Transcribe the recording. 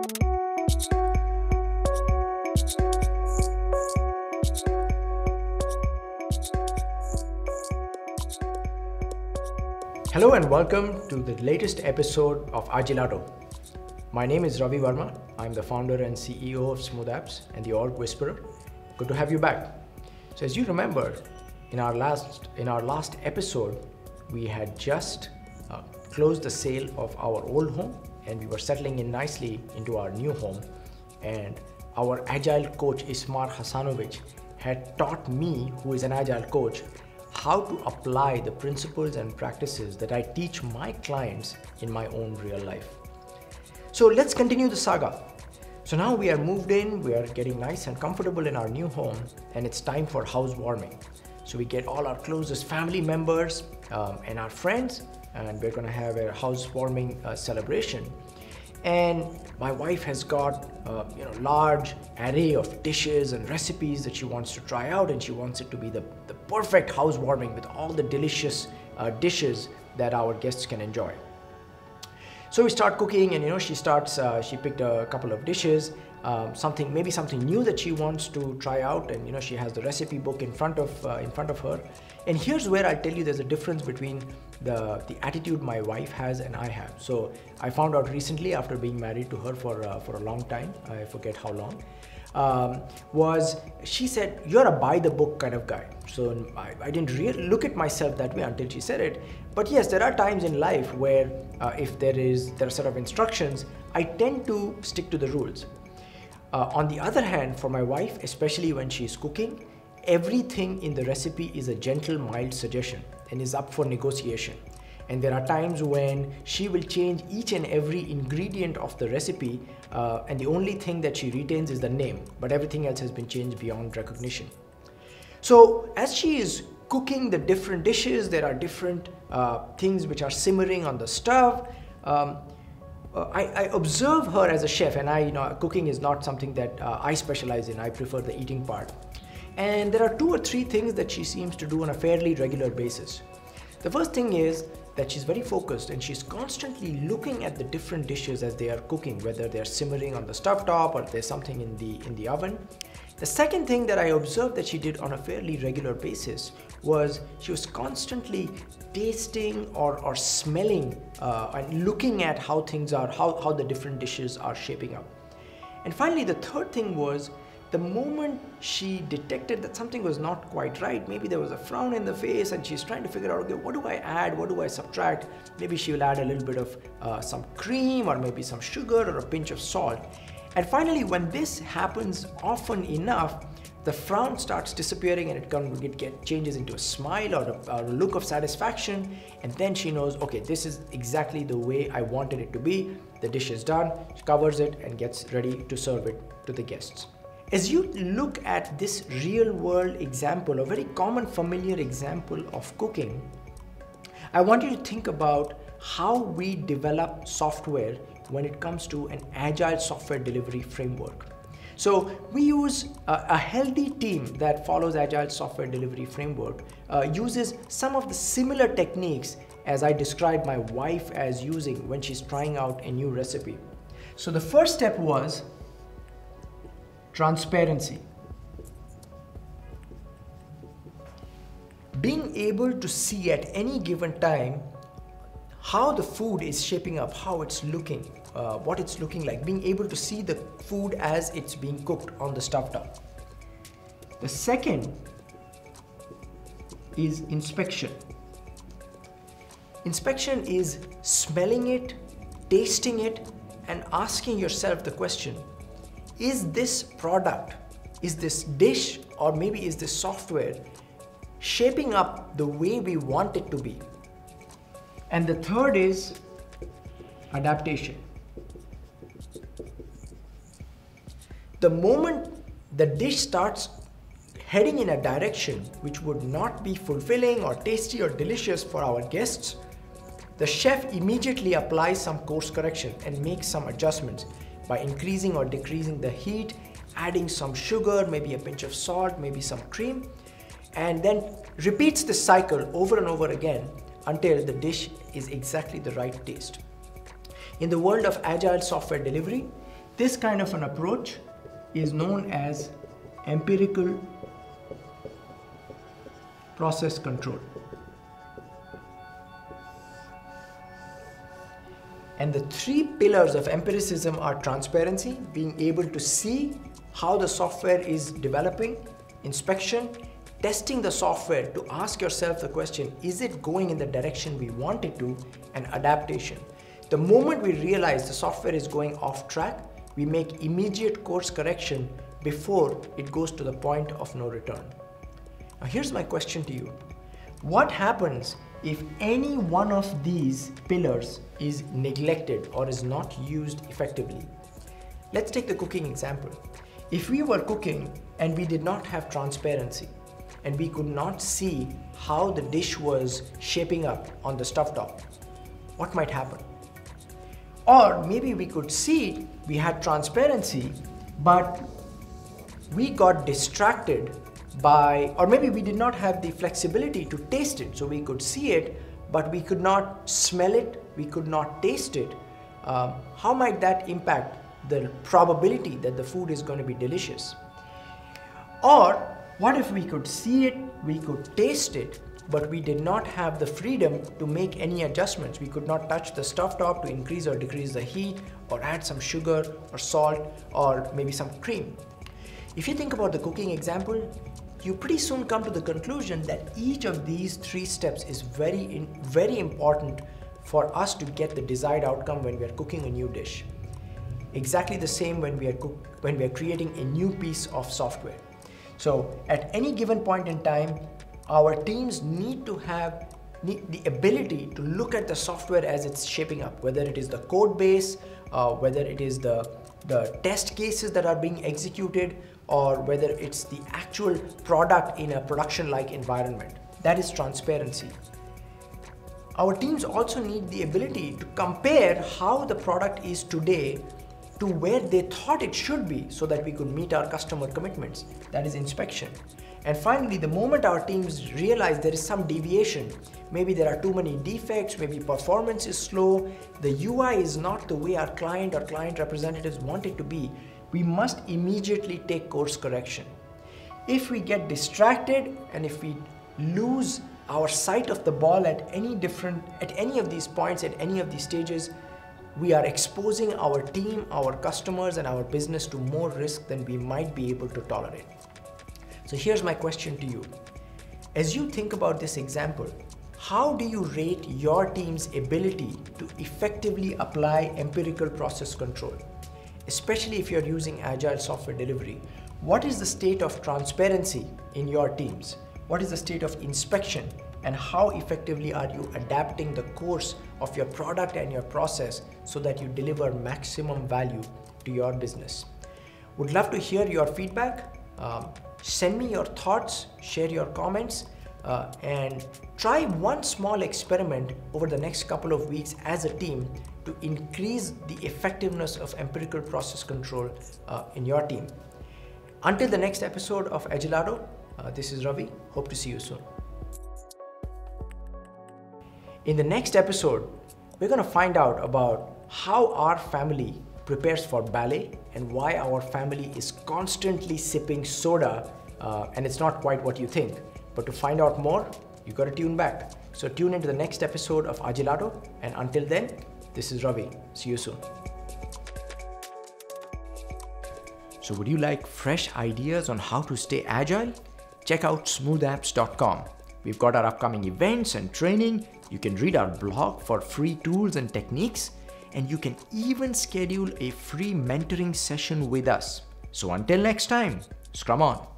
Hello and welcome to the latest episode of Agilato. My name is Ravi Verma. I'm the founder and CEO of Smooth Apps and the Org Whisperer. Good to have you back. So as you remember, in our last in our last episode, we had just uh, closed the sale of our old home and we were settling in nicely into our new home. And our agile coach Ismar Hasanovic had taught me, who is an agile coach, how to apply the principles and practices that I teach my clients in my own real life. So let's continue the saga. So now we are moved in, we are getting nice and comfortable in our new home, and it's time for housewarming. So we get all our closest family members um, and our friends, and we're gonna have a housewarming uh, celebration. And my wife has got uh, you know large array of dishes and recipes that she wants to try out, and she wants it to be the, the perfect housewarming with all the delicious uh, dishes that our guests can enjoy. So we start cooking, and you know she starts. Uh, she picked a couple of dishes, um, something maybe something new that she wants to try out, and you know she has the recipe book in front of uh, in front of her. And here's where I tell you there's a difference between the the attitude my wife has and I have. So I found out recently after being married to her for uh, for a long time. I forget how long um, was she said you're a buy the book kind of guy so i, I didn't really look at myself that way until she said it but yes there are times in life where uh, if there is there are set of instructions i tend to stick to the rules uh, on the other hand for my wife especially when she's cooking everything in the recipe is a gentle mild suggestion and is up for negotiation. And there are times when she will change each and every ingredient of the recipe uh, and the only thing that she retains is the name but everything else has been changed beyond recognition. So as she is cooking the different dishes there are different uh, things which are simmering on the stove um, uh, I, I, observe her as a chef and i you know cooking is not something that uh, i specialize in. I prefer the eating part and there are two or three things that she seems to do on a fairly regular basis the first thing is that she's very focused and she's constantly looking at the different dishes as they are cooking, whether they're simmering on the stove top or there's something in the in the oven. The second thing that I observed that she did on a fairly regular basis was she was constantly tasting or, or smelling uh, and looking at how things are, how, how the different dishes are shaping up. And finally, the third thing was the moment she detected that something was not quite right, maybe there was a frown in the face and she's trying to figure out, okay, what do I add? What do I subtract? Maybe she will add a little bit of uh, some cream or maybe some sugar or a pinch of salt. And finally, when this happens often enough, the frown starts disappearing and it, can, it get, changes into a smile or a, or a look of satisfaction. And then she knows, okay, this is exactly the way I wanted it to be. The dish is done, she covers it and gets ready to serve it to the guests. As you look at this real world example, a very common familiar example of cooking, I want you to think about how we develop software when it comes to an agile software delivery framework. So we use a, a, healthy team that follows agile software delivery framework uh, uses some of the similar techniques as I described my wife as using when she's trying out a new recipe. So the first step was Transparency. Being able to see at any given time how the food is shaping up, how it's looking, uh, what it's looking like, being able to see the food as it's being cooked on the stove top. The second is inspection. Inspection is smelling it, tasting it, and asking yourself the question is this product, is this dish, or maybe is this software shaping up the way we want it to be? And the third is adaptation. The moment the dish starts heading in a direction which would not be fulfilling or tasty or delicious for our guests, the chef immediately applies some course correction and makes some adjustments by increasing or decreasing the heat, adding some sugar, maybe a pinch of salt, maybe some cream, and then repeats the cycle over and over again until the dish is exactly the right taste. In the world of agile software delivery, This kind of an approach is known as empirical process control. And the three pillars of empiricism are transparency, being able to see how the software is developing, inspection, testing the software to ask yourself the question, is it going in the direction we want it to, and adaptation. The moment we realize the software is going off track, we make immediate course correction before it goes to the point of no return. Now here's my question to you. What happens if any one of these pillars is neglected or is not used effectively? Let's take the cooking example. If we were cooking and we did not have transparency and we could not see how the dish was shaping up on the stove top, what might happen? Or maybe we could see we had transparency, but we got distracted by, or maybe we did not have the flexibility to taste it. So we could see it, but we could not smell it, we could not taste it. Um, how might that impact the probability that the food is going to be delicious? Or what if we could see it, we could taste it, but we did not have the freedom to make any adjustments. We could not touch the stove top to increase or decrease the heat or add some sugar or salt or maybe some cream. If you think about the cooking example, you pretty soon come to the conclusion that each of these three steps is very, in, very important for us to get the desired outcome when we are cooking a new dish. Exactly the same when we are cook, when we are creating a new piece of software. So at any given point in time, our teams need to have the ability to look at the software as it's shaping up, whether it is the code base, uh, whether it is the, the test cases that are being executed, or whether it's the actual product in a production-like environment. That is transparency. Our teams also need the ability to compare how the product is today to where they thought it should be so that we could meet our customer commitments. That is inspection. And finally, the moment our teams realize there is some deviation, maybe there are too many defects, maybe performance is slow, the UI is not the way our client or client representatives want it to be, we must immediately take course correction. If we get distracted and if we lose our sight of the ball at any different, at any of these points, at any of these stages, we are exposing our team, our customers, and our business to more risk than we might be able to tolerate. So here's my question to you. As you think about this example, how do you rate your team's ability to effectively apply empirical process control? especially if you're using agile software delivery, what is the state of transparency in your teams? What is the state of inspection? And how effectively are you adapting the course of your product and your process so that you deliver maximum value to your business? Would love to hear your feedback. Um, send me your thoughts, share your comments, uh, and try one small experiment over the next couple of weeks as a team to increase the effectiveness of empirical process control uh, in your team. Until the next episode of Agilato, uh, this is Ravi. Hope to see you soon. In the next episode, we're going to find out about how our family prepares for ballet and why our family is constantly sipping soda uh, and it's not quite what you think. But to find out more, you got to tune back. So tune into the next episode of Agilato and until then, this is Ravi. See you soon. So, would you like fresh ideas on how to stay agile? Check out smoothapps.com. We've got our upcoming events and training. You can read our blog for free tools and techniques, and you can even schedule a free mentoring session with us. So, until next time, scrum on.